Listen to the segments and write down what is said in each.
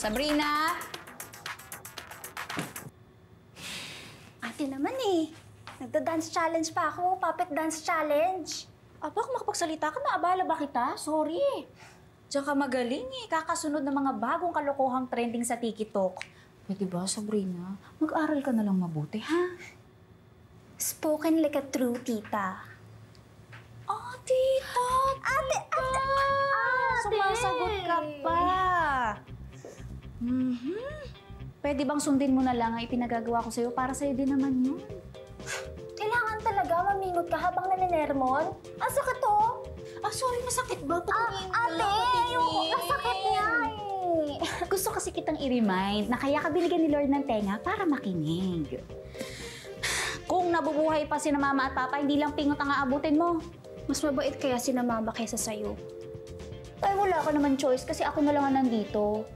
Sabrina? Ate naman eh. Nagda-dance challenge pa ako. Puppet dance challenge. Aba, kung makapagsalita ka na, abala ba kita? Sorry. Diyan ka magaling eh. Kakasunod ng mga bagong kalokohang trending sa TikTok. Pwede ba, Sabrina? Mag-aral ka na lang mabuti, ha? Spoken like a true tita. Oh, tita! Ate, ate, ate! Sumasagot ka pa. Pwede bang sundin mo na lang ang ipinagagawa ko sa'yo para sa'yo din naman yun? Kailangan talaga mamingot ka habang naninermon? Ang sakit to! Ah, sorry, masakit ba? Patingin ka. Ate, yung nasakit niya eh. Gusto kasi kitang i-remind na kaya ka binigyan ni Lord ng tenga para makinig. Kung nabubuhay pa si na mama at papa, hindi lang pingot ang aabutin mo. Mas mabait kaya si na mama kaysa sa'yo. Ay, wala ka naman choice kasi ako na lang ang nandito.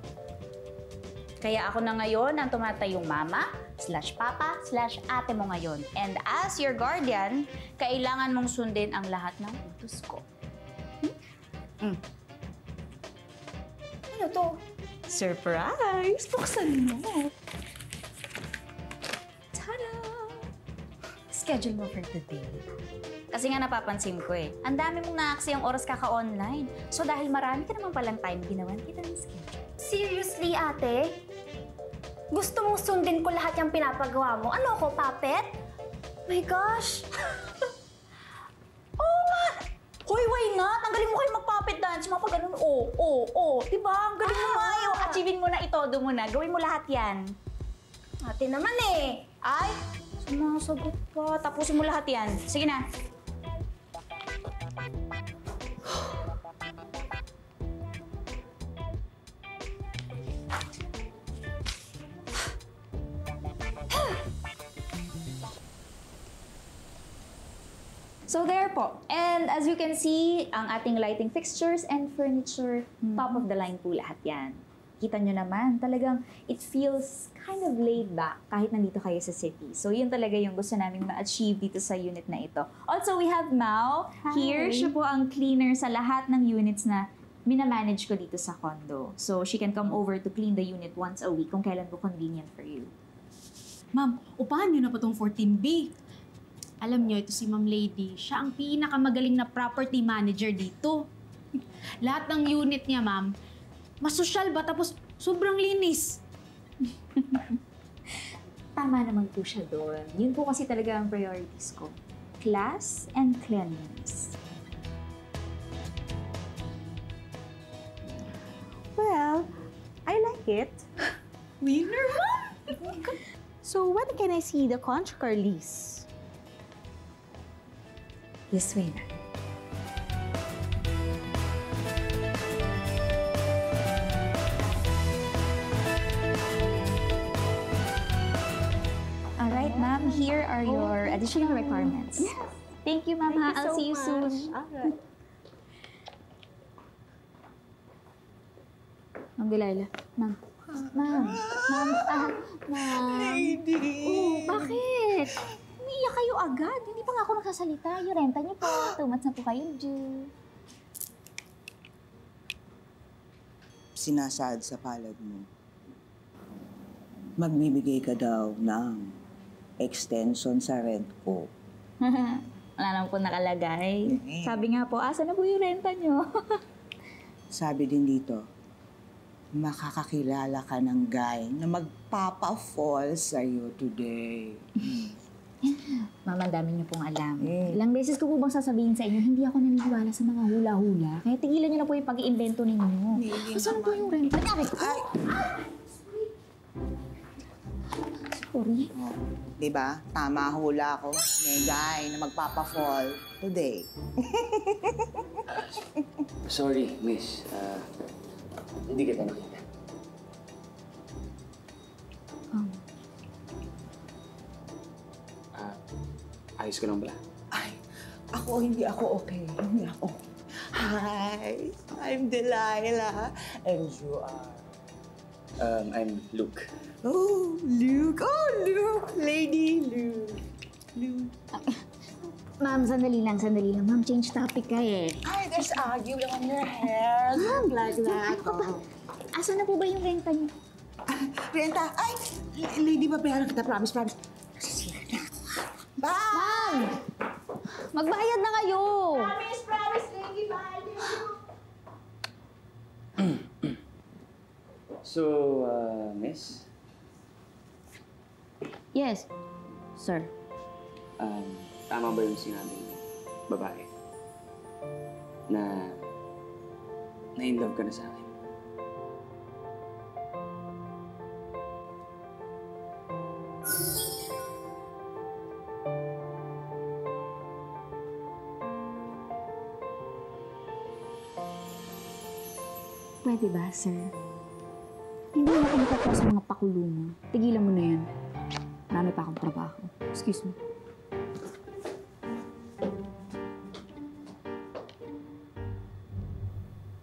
Kaya ako na ngayon ang tumatayong mama, slash papa, slash ate mo ngayon. And as your guardian, kailangan mong sundin ang lahat ng utos ko. Hmm? Ano to? Surprise! Buksan mo! Tada! Schedule mo for today. Kasi nga napapansin ko eh, ang dami mong naaksi ang oras kaka-online. So dahil marami ka naman palang time, ginawan kita ng schedule. Seriously, ate? Gusto mong sundin ko lahat yung pinapagawa mo? Ano ako, puppet? My gosh! Oo nga! Hoy, why not? Ang galing mo kayo mag-puppet dance. Mga ganun, oh, oh, oh. Diba? Ang galing mo nga yung achievin mo na ito, do mo na. Gawin mo lahat yan. Ate naman eh. Ay, sumasagot pa. Tapusin mo lahat yan. Sige na. So there po. And as you can see, ang ating lighting fixtures and furniture, top of the line po lahat yan. Kita nyo naman, talagang it feels kind of laid back kahit nandito kayo sa city. So yun talaga yung gusto namin ma-achieve dito sa unit na ito. Also, we have Mao here. Siya po ang cleaner sa lahat ng units na minamanage ko dito sa condo. So she can come over to clean the unit once a week kung kailan po convenient for you. Ma'am, upahan niyo na po tong 14B. Alam niyo, ito si Ma'am Lady. Siya ang pinakamagaling na property manager dito. Lahat ng unit niya, ma'am, masosyal ba? Tapos sobrang linis. Tama naman po siya doon. Yun po kasi talaga ang priorities ko. Class and cleanliness. Well, I like it. Winner, So when can I see the contract or lease? This way na. Alright, ma'am. Here are your additional requirements. Thank you, ma'am. I'll see you soon. Alright. Ma'am Delilah. Ma'am. Ma'am. Ma'am. Ah, ma'am. Lady! Oh, bakit? Umiiyak kayo agad. Hindi pa nga ako nagsasalita. Yung renta niyo po. Months na po kayo due. sinasad sa palad mo. Magbibigay ka daw ng extension sa rent ko. Wala naman po nakalagay. Sabi nga po, asa na po yung renta niyo? Sabi din dito, makakakilala ka ng guy na magpapa-fall sa'yo today. Mama, ang dami niyo pong alam. Mm. Ilang beses ko po bang sasabihin sa inyo, hindi ako naniniwala sa mga hula-hula. Kaya tigilan niyo na po yung pag-iimbento ninyo. Hindi Saan po yung renta? Ay, Ay! sorry. Di ba? Tama hula ko. May guy na magpapa-fall today. Sorry, miss. Ah, hindi kita nakita. Ayos ka lang ba? Ay, ako, hindi ako okay. Hindi ako. Hi, I'm Delilah. And you are? Um, I'm Luke. Oh, Luke. Oh, Luke. Lady Luke. Luke. Ma'am, sandali lang, sandali lang. Ma'am, change topic ka eh. Ay, there's agule on your hair. Don't like that. Oh. Asan na po ba yung renta niyo? Renta, ay, lady, babayaran kita, promise, promise. Na. Bye! Magbayad na kayo! So, uh, miss, Yes, sir. um, tama ba yung sinabing babae? Na na-inlove ka na sa akin? Pwede ba, sir? Hindi mo ako makatawa sa mga pakulo mo. Tigilan mo na yan. Marami pa akong trabaho. Excuse me.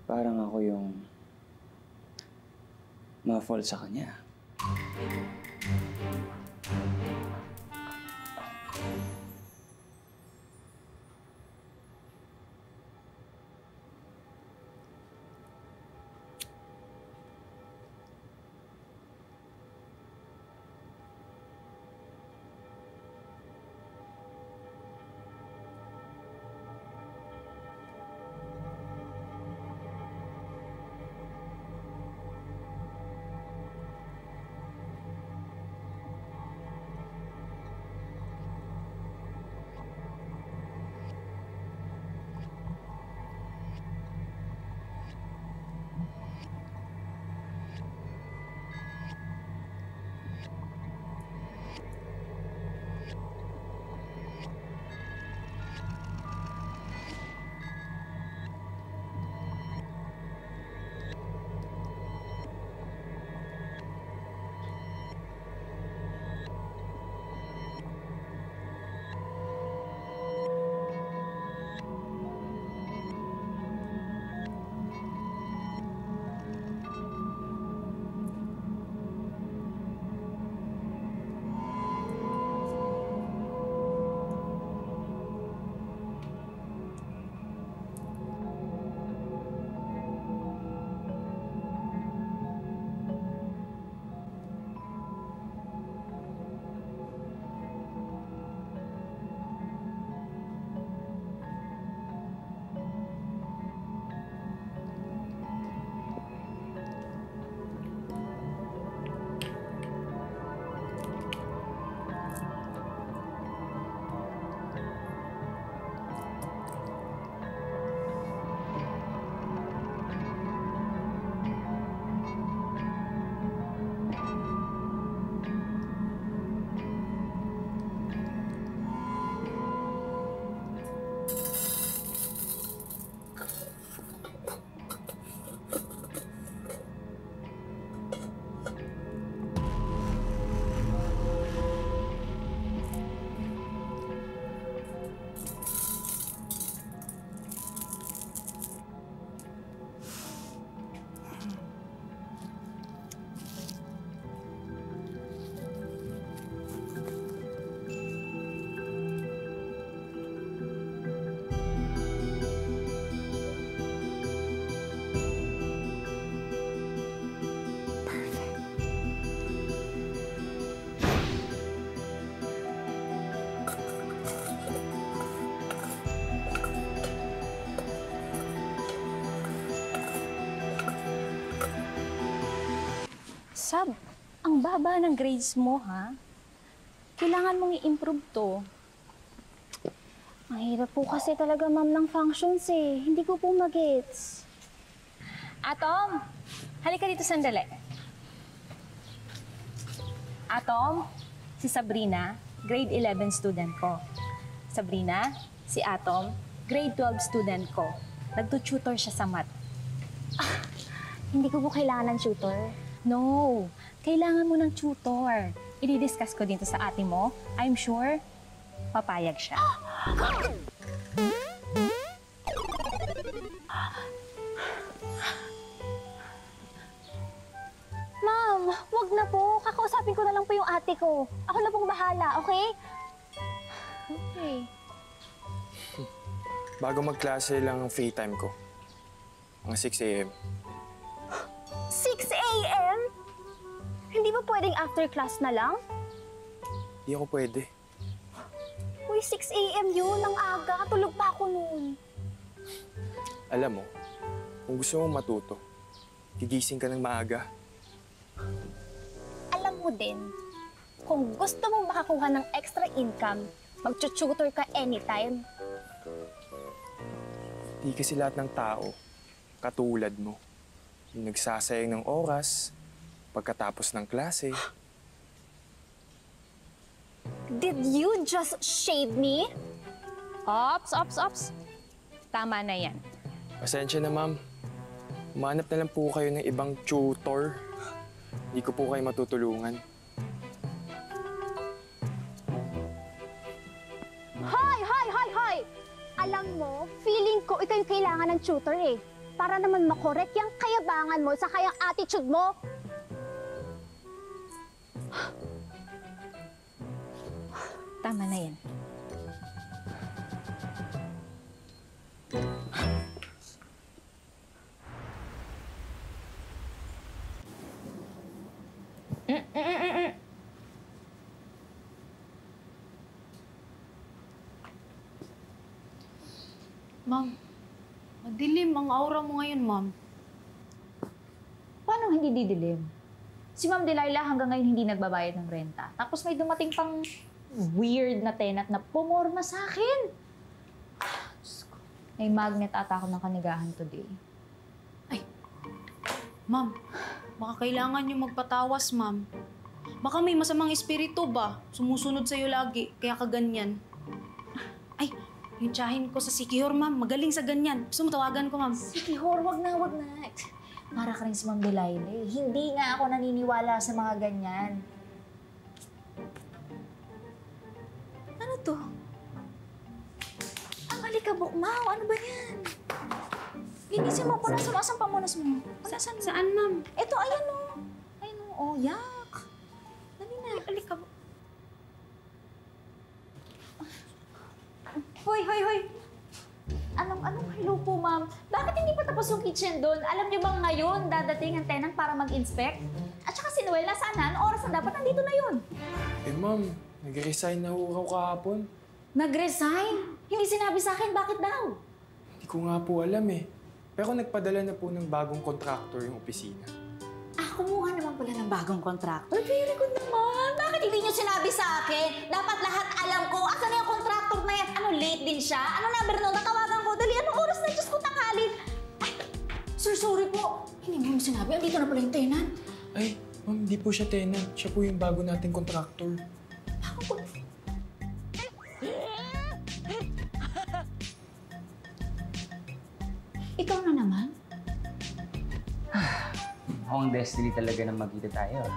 Parang ako yung ma-fall sa kanya. Sab, ang baba ng grades mo, ha? Kailangan mong i-improve to. Ang hirap po kasi talaga, ma'am, ng functions eh. Hindi ko po magets. Atom, halika dito sandali. Atom, si Sabrina, grade 11 student ko. Sabrina, si Atom, grade 12 student ko. Nagtututor siya sa math. Hindi ko po kailangan ng tutor. No, kailangan mo ng tutor. I-discuss ko dito sa ate mo. I'm sure, papayag siya. Ma'am, wag na po. Kakausapin ko na lang po yung ate ko. Ako na pong bahala, okay? Okay. Bago magklase lang ang free time ko. Mga 6 a.m. pwedeng after class na lang? Hindi ako pwede. Uy, 6 a.m. yun. Ang aga. Tulog pa ako noon. Alam mo, kung gusto mong matuto, gigising ka ng maaga. Alam mo din, kung gusto mong makakuha ng extra income, mag-tutor ka anytime. Di kasi lahat ng tao, katulad mo, yung nagsasayang ng oras, pagkatapos ng klase. Did you just shade me? Ops, ops, ops. Tama na yan. Pasensya na, ma'am. Umanap na lang po kayo ng ibang tutor. Hindi ko po kayo matutulungan. Hoy, hoy, hoy, hoy! Alam mo, feeling ko ikaw yung kailangan ng tutor eh. Para naman makorek yung kayabangan mo sa kayang attitude mo. Tama na yan. Ma'am, madilim ang aura mo ngayon, ma'am. Paano hindi didilim? Si Ma'am Delilah hanggang ngayon hindi nagbabayad ng renta. Tapos may dumating pang weird na tenant na pumorma sa akin. Diyos ko. May magnet ata ako ng kanigahan today. Ma'am, baka kailangan niyo magpatawas, ma'am. Baka may masamang espiritu ba? Sumusunod sa'yo lagi, kaya ka ganyan. Ay, yung tsahin ko sa Sikihor, ma'am. Magaling sa ganyan. Gusto mo tawagan ko, ma'am? Sige, Hor, wag na, wag na. Para ka rin si Ma'am Delilah. Hindi nga ako naniniwala sa mga ganyan. To? Ang alikabok, Mau. Ano ba yan? Linisin mo po na sa asang pamunas mo. Sa, saan? Saan, ma'am? Ito, ayan o. Ayan o. Oh, yak. Dali na. Alikabok. Hoy, hoy, hoy. Anong, anong hello po, ma'am? Bakit hindi pa tapos yung kitchen doon? Alam niyo bang ngayon dadating ang tenant para mag-inspect? At saka si Noel, nasaan na? Anong oras na dapat? Nandito na yun. Eh, ma'am, nag-resign na ho ako kahapon. Nag-resign? Hindi sinabi sa akin, bakit daw? Hindi ko nga po alam eh. Pero nagpadala na po ng bagong contractor yung opisina. Ah, kumuha naman pala ng bagong contractor. Very good naman. Bakit hindi niyo sinabi sa akin? Dapat lahat alam ko. Asan na yung contractor na yan? Ano, late din siya? Ano number nun? Natawagan ko. Dali, anong oras na? Diyos ko, tanghali. Ay, sir, sorry po. Hindi mo sinabi. Andito na pala yung tenant. Ay, ma'am, hindi po siya tenant. Siya po yung bago nating contractor. Ikaw na naman? Ako ang destiny talaga na magkita tayo.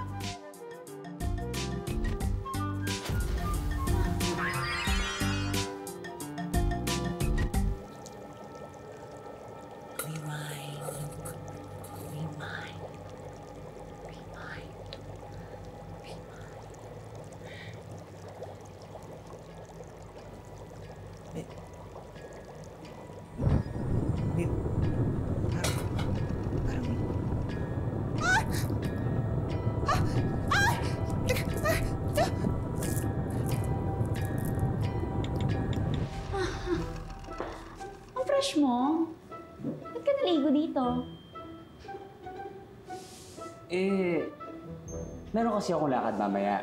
Meron kasi akong lakad mamaya.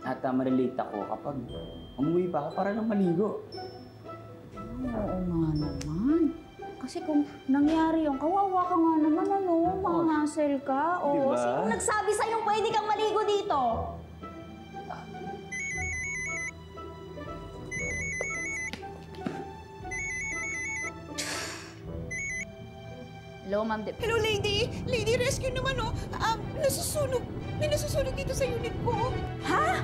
At uh, malilate ako kapag umuwi pa ako para lang maligo. Oo nga naman. Kasi kung nangyari yung kawawa ka nga naman, ano, mga ka. Oo, Diba? sino nagsabi sa'yo pwede kang maligo dito? Hello, Ma'am Hello, lady! Lady rescue naman, oh! Um, nasusunog! May nasusunog dito sa unit ko! Ha?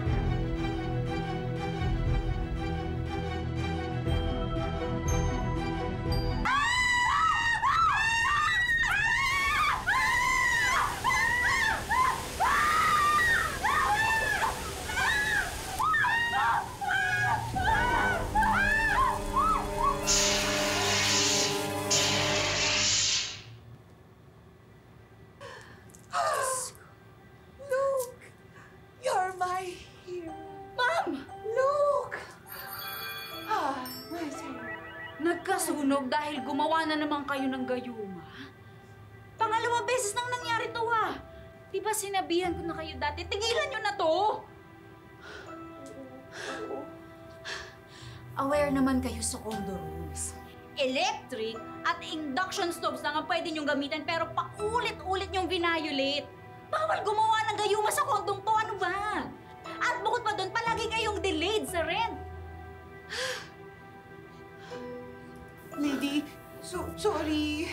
Nagkasunog dahil gumawa na naman kayo ng gayuma? Pangalawang beses nang nangyari to ah. Di ba sinabihan ko na kayo dati, tigilan nyo na to! Aware naman kayo sa condo rules. Electric at induction stoves lang ang pwede nyong gamitin pero paulit-ulit nyong violate. Bawal gumawa ng gayuma sa kondong to, ano ba? At bukod pa doon, palagi kayong delayed sa rent. Lady, so sorry.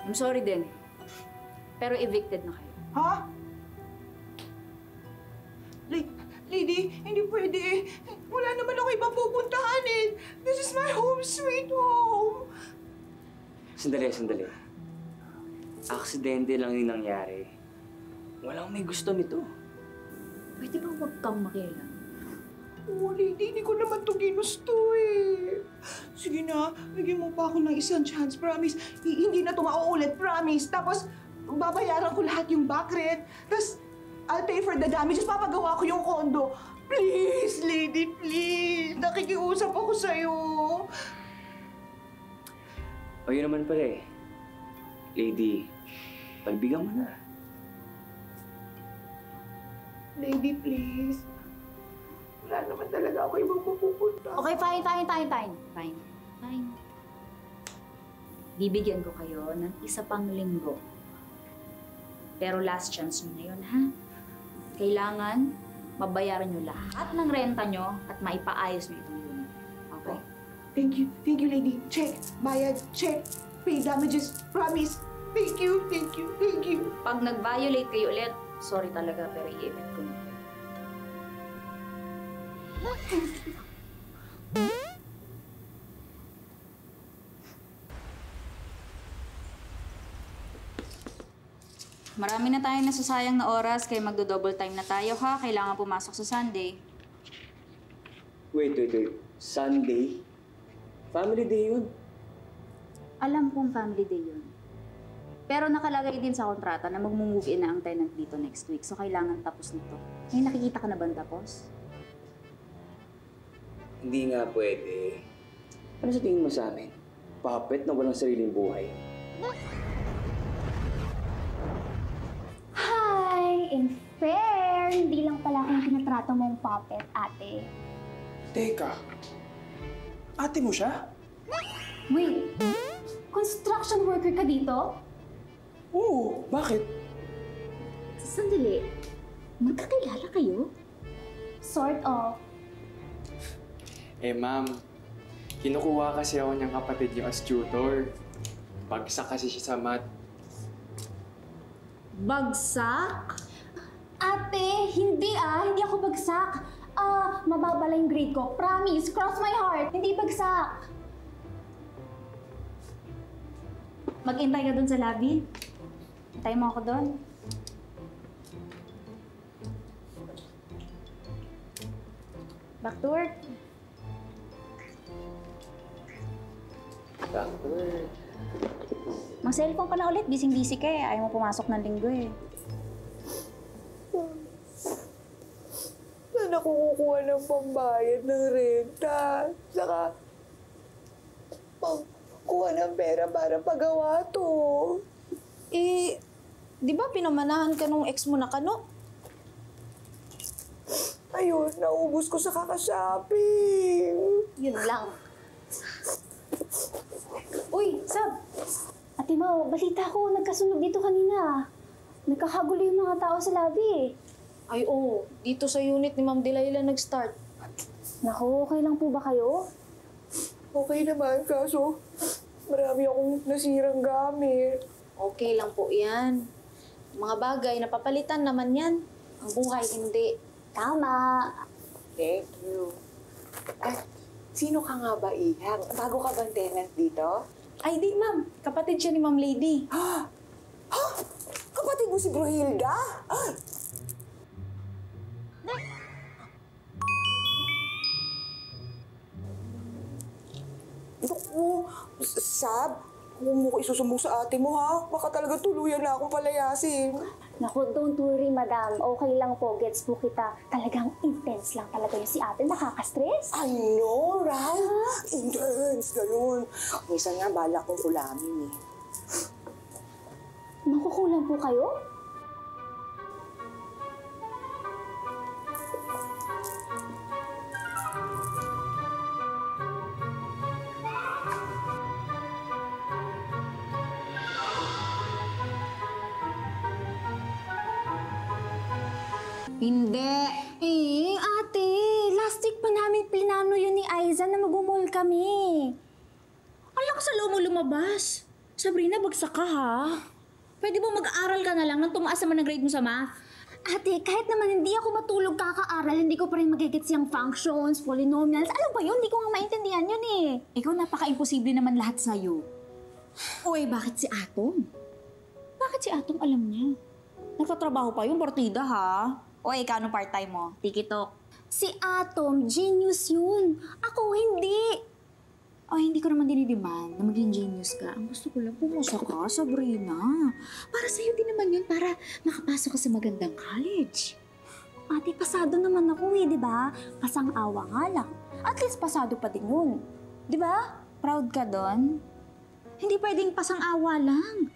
I'm sorry din. Pero evicted na kayo. Ha? La- lady, hindi pwede. Wala naman ako ibang pupuntahan eh. This is my home sweet home. Sandali, sandali. Aksidente lang yung nangyari. Walang may gusto nito. Pwede ba huwag kang makialam? Oh, lady, hindi ko naman to ginusto eh. Sige na, bigyan mo pa ako ng isang chance, promise. Hi- hindi na to mauulit, promise. Tapos, babayaran ko lahat yung back rent. Tapos, I'll pay for the damages. Papagawa ko yung kondo. Please, lady, please. Nakikiusap ako sa'yo. O yun naman pala eh. Lady, palbigan mo na. Lady, please. Wala naman talaga ako ibang pupunta. Okay, fine, fine, fine, fine. Fine. Fine. Bibigyan ko kayo ng isa pang linggo. Pero last chance nyo na yun, ha? Kailangan mabayaran nyo lahat ng renta nyo at maipaayos nyo itong unit. Okay? Thank you. Thank you, lady. Check. Bayad. Check. Pay damages. Promise. Thank you. Thank you. Thank you. Pag nag-violate kayo ulit, sorry talaga pero i-event ko na. Marami na tayong nasasayang na oras kaya magdo-double time na tayo ha. Kailangan pumasok sa Sunday. Wait, wait, wait. Sunday? Family day yun. Alam kong family day yun. Pero nakalagay din sa kontrata na mag-move in na ang tenant dito next week. So kailangan tapos nito. May nakikita ka na ba tapos? Hindi nga pwede. Ano sa tingin mo sa amin? Puppet na walang sariling buhay. Hi! In fair, hindi lang pala akong tinatrato mong puppet, ate. Teka, ate mo siya? Wait, construction worker ka dito? Oo, bakit? Sandali, magkakilala kayo? Sort of. Eh ma'am, kinukuha kasi ako niyang kapatid niyo as tutor. Bagsak kasi siya sa math. Bagsak? Ate, hindi ah, hindi ako bagsak. Ah, mababa lang yung grade ko. Promise, cross my heart, hindi bagsak. Mag-intay ka dun sa lobby. Intay mo ako dun. Back to work. Backward. Mag-cellphone ka na ulit. Busy-busy ka eh. Ayaw mo pumasok ng linggo eh. Saan ako kukuha ng pambayad ng renta? Saka, pangkuha ng pera para pagawa to. Eh, di ba pinamanahan ka nung ex mo na kano? Ayun, naubos ko sa kakashopping. Yun lang. Uy, Sab! Ate Mau, balita ko, nagkasunog dito kanina. Nagkakagulo yung mga tao sa lobby eh. Ay oo, dito sa unit ni Ma'am Delilah nag-start. Naku, okay lang po ba kayo? Okay naman, kaso marami akong nasirang gamit. Okay lang po yan. Mga bagay, napapalitan naman yan. Ang buhay, hindi. Tama. Thank you. Sino ka nga ba, Ihang? Bago ka bang tenant dito? Ay di ma'am, kapatid siya ni Ma'am Lady. Ha? Kapatid mo si Brohilda? Ah! Naku, Sab, huwag mo ko isusumbong sa ate mo ha. Baka talaga tuluyan na akong palayasin. Naku, don't worry, madam. Okay lang po, gets po kita. Talagang intense lang talaga yung si ate. Nakaka-stress. I know, right? Intense, ganun. Minsan nga, bala kong ulamin eh. Makukulang po kayo? Hindi. Eh, ate, last week pa namin pinano yun ni Aiza na mag-umol kami. Ang lakas sa loob mo lumabas. Sabrina, bagsak ka ha. Pwede ba mag-aaral ka na lang nang tumaas naman ang grade mo sa math? Ate, kahit naman hindi ako matulog kakaaral, hindi ko pa rin magigits yung functions, polynomials. Alam ba yun? Hindi ko nga maintindihan yun eh. Ikaw, napaka-imposible naman lahat sa'yo. Uy, bakit si Atom? Bakit si Atom alam niya? Nagtatrabaho pa yung partida ha? Uy, ikaw anong part-time mo? Tikitok. Si Atom, genius yun. Ako hindi. Ay, hindi ko naman dinidemand na maging genius ka. Ang gusto ko lang, pumasa ka, Sabrina. Para sa'yo din naman yun, para makapasok ka sa magandang college. Ate, pasado naman ako eh, di ba? Pasang awa nga lang. At least pasado pa din yun. Di ba? Proud ka doon? Hindi pwedeng pasang-awa lang.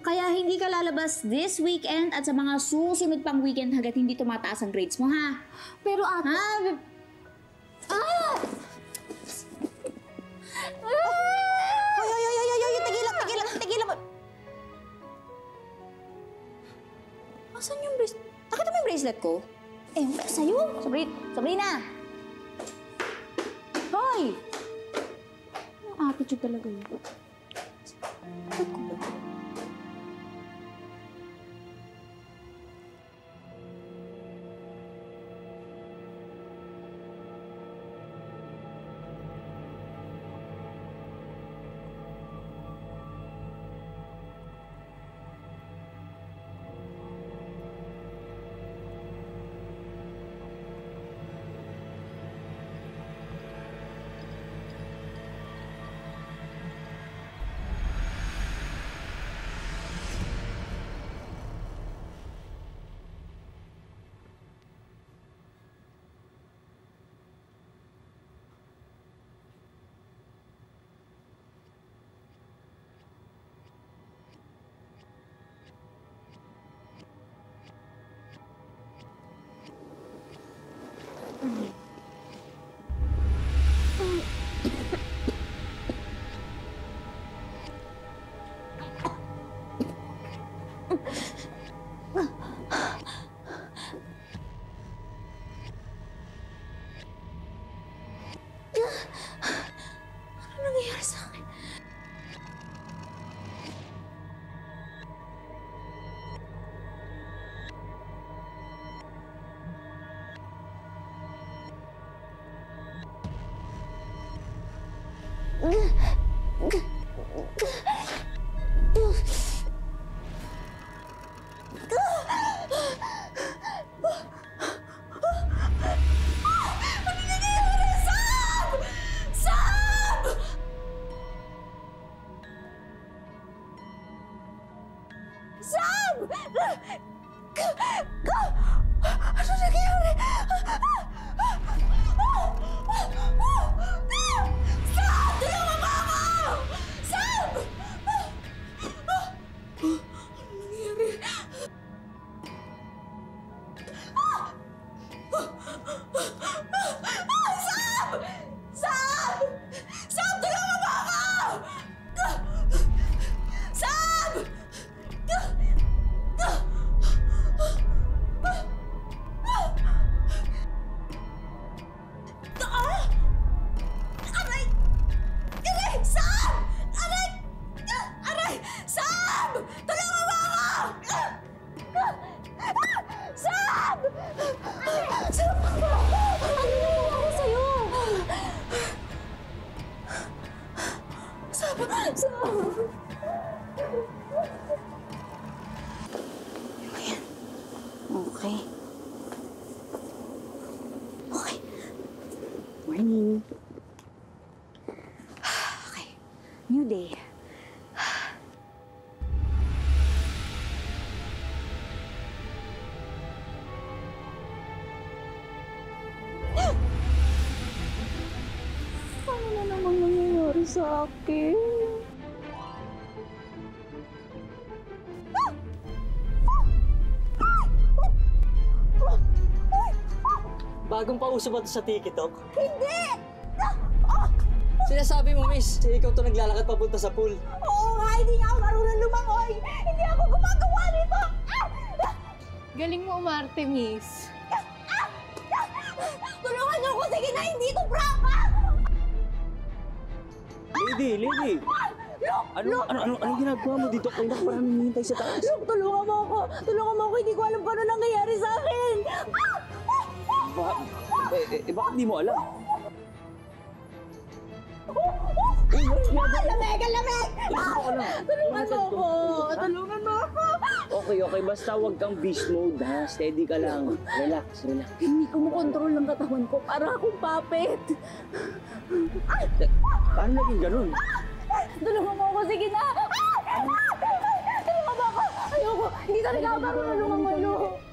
Kaya hindi ka lalabas this weekend at sa mga susunod pang weekend hanggat hindi tumataas ang grades mo, ha? Pero ate... Ha? Ah! Ay, ay, ay, ay, ay, ay, tigilan, tigilan, tigilan mo. Asan yung bracelet? Nakita mo yung bracelet ko? Eh, sa'yo. Sabri Sabrina! Hoy! Ang attitude talaga yun. Ba't ko ba? Okay. Sa akin. Bagong pauso ba ito sa TikTok? Hindi! Sinasabi mo, miss, ikaw to naglalakad papunta sa pool. Oo nga, hindi nga ako marunong lumangoy! Hindi ako gumagawa nito! Galing mo umarte, miss. Tulungan niyo ako! Sige na, hindi to prank! Lady, lady! Ano, ano, ano, anong ginagawa mo dito? Kaya na parang hinihintay sa taas. Look, tulungan mo ako! Tulungan mo ako! Hindi ko alam kung ano nangyayari sa akin! Ba, eh, eh, eh, bakit di mo alam? Ah, lamig! Ang lamig! Tulungan mo ako! Tulungan mo ako! Okay, okay. Basta huwag kang beast mode, ha? Steady ka lang. Relax, relax. Hindi ko makontrol ang katawan ko. Para akong puppet. Paano naging ganun? Tulungan mo ako! Sige na! Tulungan mo ako! Ayoko! Hindi talaga ako marunong lumangoy!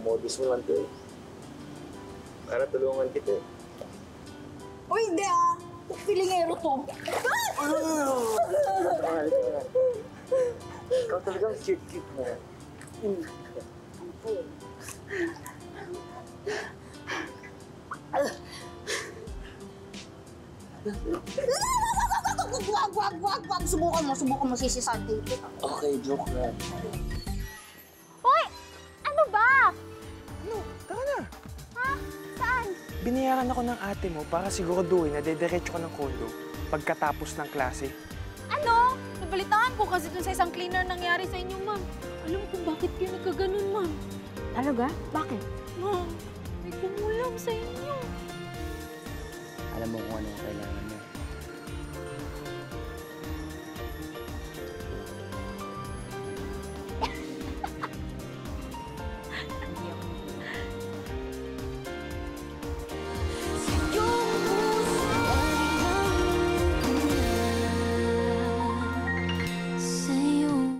Modus mo lang to eh. Para tulungan kita eh. O hindi ah! Pilingero to. Ikaw talagang cute-cute mo. Wag, wag, wag, wag. Subukan mo, subukan mo sisisante kita. Okay, joke lang. Binayaran ako ng ate mo para siguraduhin na dediretso ka ng kondo pagkatapos ng klase. Ano? Nabalitaan ko kasi dun sa isang cleaner nangyari sa inyo, ma'am. Alam kung bakit kayo nagkaganon, ma'am. Talaga? Bakit? Ma'am, may kumulam sa inyo. Alam mo kung ano ang kailangan mo.